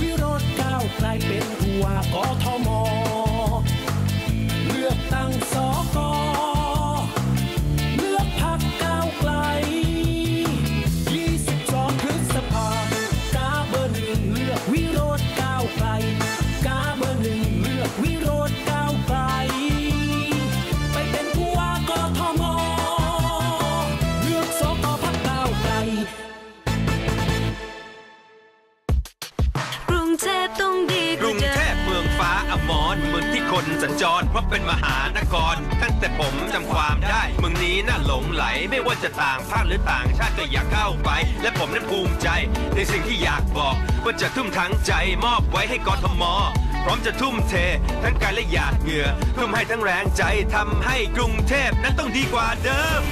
วิโรธก้าวไกลเป็นผัวกทม เลือกตั้งสอ ฟ้าอมรเมืองที่คนสัญจรเพราะเป็นมหานครตั้งแต่ผมจำความได้เมืองนี้น่าหลงไหลไม่ว่าจะต่างภาคหรือต่างชาติก็อยากเข้าไป และผมนั้นภูมิใจ ในสิ่งที่อยากบอกว่าจะทุ่มทั้งใจมอบไว้ให้กทมพร้อมจะทุ่มเท ทั้งกายและหยาดเหงื่อทุ่มให้ทั้งแรงใจทำให้กรุงเทพนั้นต้องดีกว่าเดิม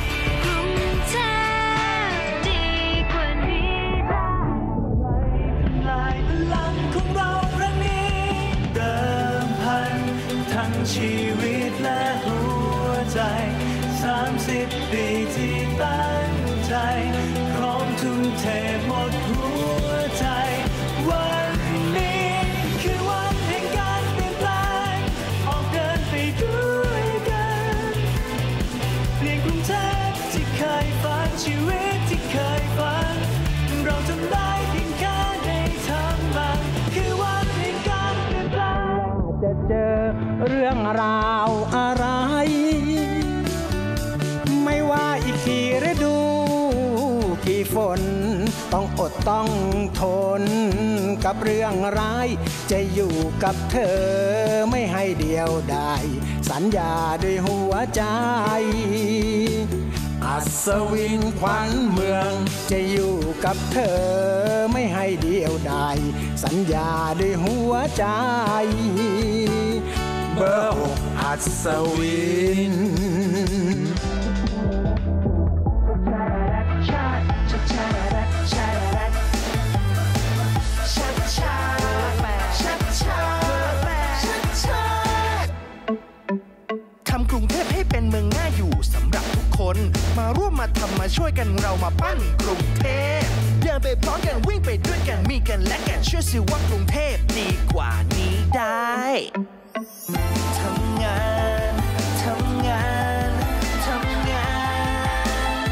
ชีวิตและหัวใจ 30 ปีที่ตั้งใจ พร้อมทุ่มเทหมดหัวใจ วันนี้คือวันแห่งการเปลี่ยนแปลง ออกเดินไปด้วยกัน เปลี่ยนกรุงเทพที่เคยฝันชีวิตที่เคยฝัน เราทำได้เพียงแค่ในทางมันคือวันแห่งการเปลี่ยนแปลงจะเจอ เรื่องราวอะไร ไม่ว่าอีกกี่ฤดู กี่ฝน ต้องอดต้องทน กับเรื่องร้าย จะอยู่กับเธอไม่ให้เดียวดายสัญญาด้วยหัวใจอัศวินขวัญเมือง จะอยู่กับเธอไม่ให้เดียวดายสัญญาด้วยหัวใจ เบอร์หกอัศวิน ทำกรุงเทพให้เป็นเมืองน่าอยู่สำหรับทุกคน มาร่วมมาทำมาช่วยกันเรามาปั้นกรุงเทพเดินไปพร้อมกันวิ่งไปด้วยกันมีกันและกันเชื่อสิว่ากรุงเทพดีกว่านี้ได้ ทำงาน ทำงาน ทำงาน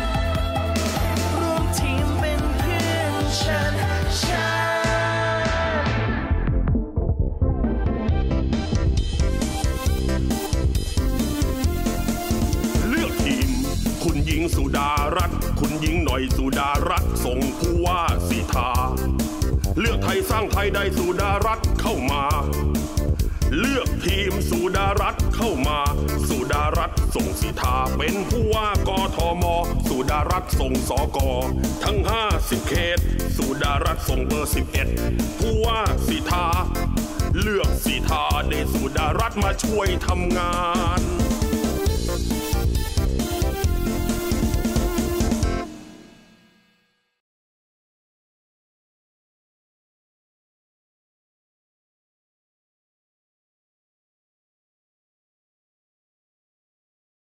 รวมทีมเป็นเพื่อนฉัน ฉัน เลือกทีม คุณหญิงสุดารัตน์คุณหญิงหน่อยสุดารัตน์ส่งผู้ว่าสีทา เลือกไทยสร้างไทยได้สุดารัตน์เข้ามา ส่งสีทาเป็นผู้ว่ากทม สุดารัตส่งสก ทั้ง 50 เขต สุดารัตส่งเบอร์ 11 ผู้ว่าสีทา เลือกสีทาในสุดารัตมาช่วยทำงาน